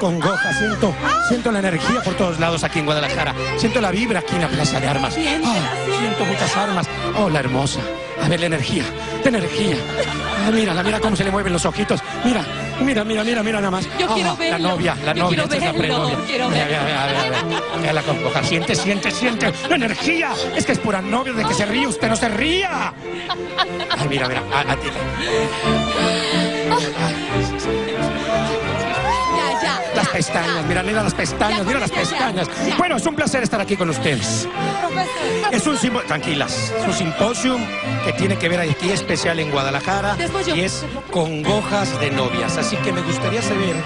congoja, siento, siento la energía por todos lados aquí en Guadalajara. Siento la vibra aquí en la Plaza de Armas. Ah, siento muchas armas. Oh, la hermosa. A ver la energía, la energía. Ah, mírala, mira cómo se le mueven los ojitos. Mira, mira, mira, mira, mira nada más. Yo Ah, quiero La verlo. novia, la Yo novia, quiero esta es la verlo, quiero verlo. mira, mira, mira, mira. Mira la congoja. Siente, siente, siente. La energía. Es que es pura novia de que se ríe. Usted no se ría. Ay, mira, mira. A, a ti. Ya, ya. Las pestañas, mira, mira las pestañas, mira las pestañas. Bueno, es un placer estar aquí con ustedes. Es un simpo- tranquilas, es un simposium que tiene que ver aquí especial en Guadalajara y es congojas de novias. Así que me gustaría saber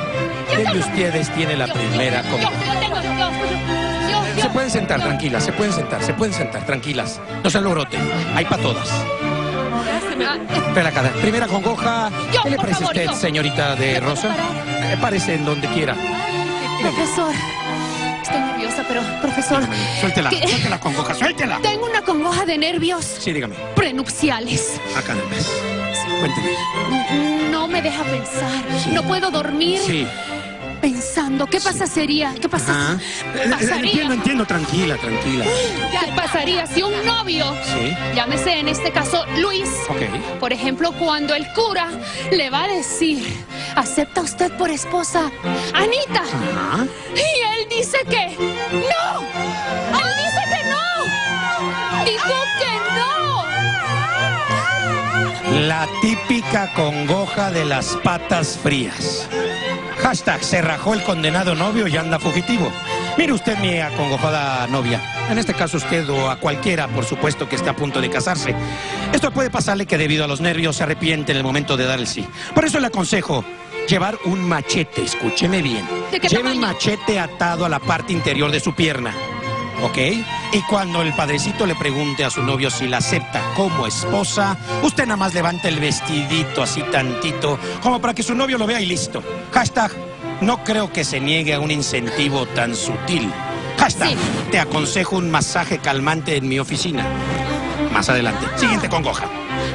quién de ustedes tiene la primera congoja. Se pueden sentar, tranquilas, se pueden sentar, se pueden sentar, tranquilas. No se alboroten, hay para todas. Espera acá, primera congoja. ¿Qué le parece a usted, señorita de ¿Me puedo Rosa? Párese en donde quiera. Profesor, estoy nerviosa, pero profesor, Suéltela, suéltela, congoja, suéltela. tengo una congoja de nervios Sí, dígame. prenupciales. Acá nada más. Cuénteme. No me deja pensar. No puedo dormir Sí. Pensando. ¿Qué pasa sería? ¿Qué pasa? ¿Qué Eh, pasaría? Entiendo, entiendo, tranquila, tranquila. ¿Qué pasaría si un novio, Sí, llámese en este caso Luis, por ejemplo, cuando el cura le va a decir, ¿acepta usted por esposa Anita? Ajá. Y él dice que no. Él dice que no. Dijo que no. La típica congoja de las patas frías. Hashtag se rajó el condenado novio y anda fugitivo. Mire usted mi acongojada novia. En este caso usted o a cualquiera, por supuesto, que esté a punto de casarse. Esto puede pasarle que debido a los nervios se arrepiente en el momento de dar el sí. Por eso le aconsejo llevar un machete, escúcheme bien. ¿De qué Lleve un machete atado a la parte interior de su pierna. ¿Ok? Y cuando el padrecito le pregunte a su novio si la acepta como esposa, usted nada más levanta el vestidito así tantito, como para que su novio lo vea y listo. Hashtag, no creo que se niegue a un incentivo tan sutil. Hashtag, Sí. te aconsejo un masaje calmante en mi oficina. Más adelante. Siguiente congoja.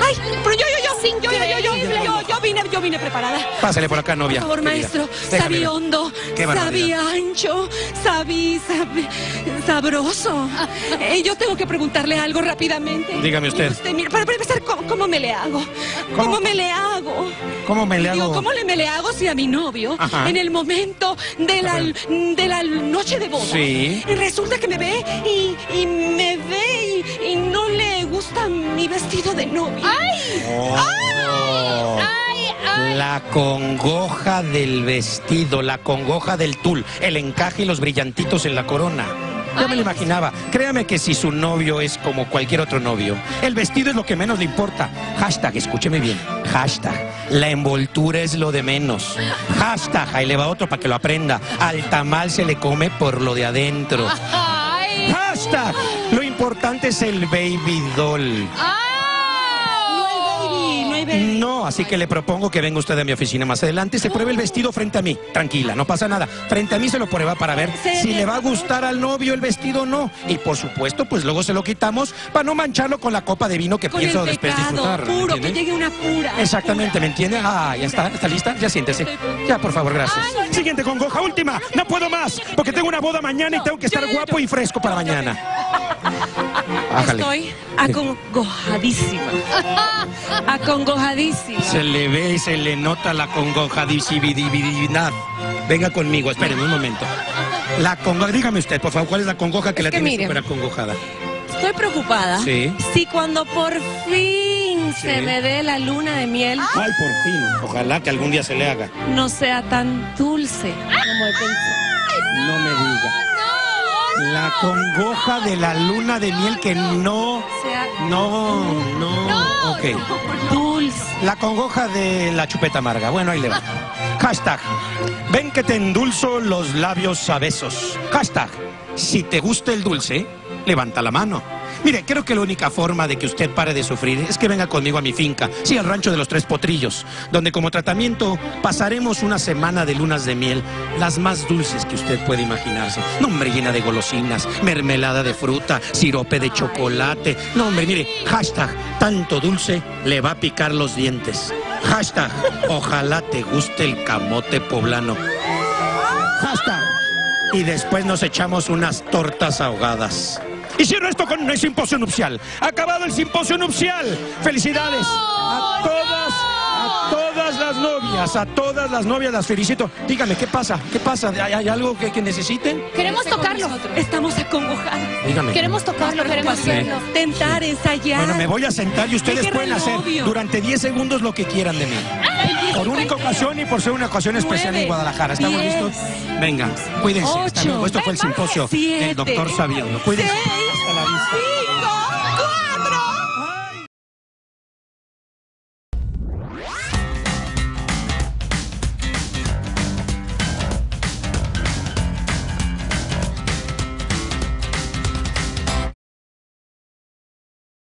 Ay, pero yo, yo, yo, Sin yo, yo, yo, yo, increíble. yo, yo vine, yo vine preparada. Pásale por acá, novia. Por favor, maestro, sabí hondo, sabí ancho, sabí, sabroso. Eh, yo tengo que preguntarle algo rápidamente. Dígame usted. mira, para, empezar, ¿cómo, me le hago? ¿Cómo? ¿Cómo, me le hago? ¿Cómo me le Digo, hago? ¿cómo le, me le hago si a mi novio, en el momento de la, de la noche de boda, resulta que me ve y, y me mi vestido de novia? Oh. Ay, ay. La congoja del vestido, la congoja del tul, el encaje y los brillantitos en la corona. Ya me lo imaginaba. Créame que si su novio es como cualquier otro novio, el vestido es lo que menos le importa. Hashtag, escúcheme bien. Hashtag, la envoltura es lo de menos. Hashtag, ahí le va otro para que lo aprenda. Al tamal se le come por lo de adentro. Ay. Hashtag, lo importante es el baby doll. No así que le propongo que venga usted a mi oficina más adelante y se pruebe el vestido frente a mí. Tranquila, no pasa nada. Frente a mí se lo prueba para ver ¿Se si le- va a gustar al novio el vestido o no. Y por supuesto, pues luego se lo quitamos para no mancharlo con la copa de vino que Con el pienso después disfrutar. ¿me puro, que llegue una pura. Exactamente, ¿me entiende? Ah, ya está, ¿está lista? Ya siéntese. Ya, por favor, gracias. Siguiente congoja, última. No puedo más, porque tengo una boda mañana y tengo que estar guapo y fresco para mañana. Ájale. Estoy acongojadísima. acongojadísima. Se le ve y se le nota la congojadividad. Venga conmigo, espérenme un momento. La congoja, dígame usted, por favor, ¿cuál es la congoja que Es la que tiene mire. súper acongojada? Estoy preocupada. Sí. Si cuando por fin Sí. se me dé la luna de miel, Ay, por fin. Ojalá que algún día se le haga. no sea tan dulce como he pensado. No me diga. La congoja de la luna de miel que no. No, no. Ok. dulce. La congoja de la chupeta amarga. Bueno, ahí le va. Hashtag. Ven que te endulzo los labios a besos. Hashtag. Si te gusta el dulce, levanta la mano. Mire, creo que la única forma de que usted pare de sufrir es que venga conmigo a mi finca, sí, al rancho de los Tres Potrillos, donde como tratamiento pasaremos una semana de lunas de miel, las más dulces que usted puede imaginarse. No, hombre, llena de golosinas, mermelada de fruta, sirope de chocolate. No, hombre, mire, hashtag, tanto dulce le va a picar los dientes. Hashtag, ojalá te guste el camote poblano. Hashtag. Y después nos echamos unas tortas ahogadas. Y cierro esto con el simposio nupcial. Acabado el simposio nupcial. Felicidades a todas, a todas las novias, a todas las novias las felicito. Dígame, ¿qué pasa? ¿Qué pasa? ¿Hay, hay algo que, que necesiten? Queremos tocarlo. Estamos acongojadas. Dígame. Queremos tocarlo, queremos verlo. Tentar, ensayar. Bueno, me voy a sentar y ustedes pueden hacer durante 10 segundos lo que quieran de mí. Por única ocasión y por ser una ocasión especial Nueve, en Guadalajara. ¿Estamos diez, listos? Venga, cuídense. Hasta ocho, luego. Esto fue el simposio siete, del doctor Sabiondo. Cuídense. Seis, Hasta la vista. cinco,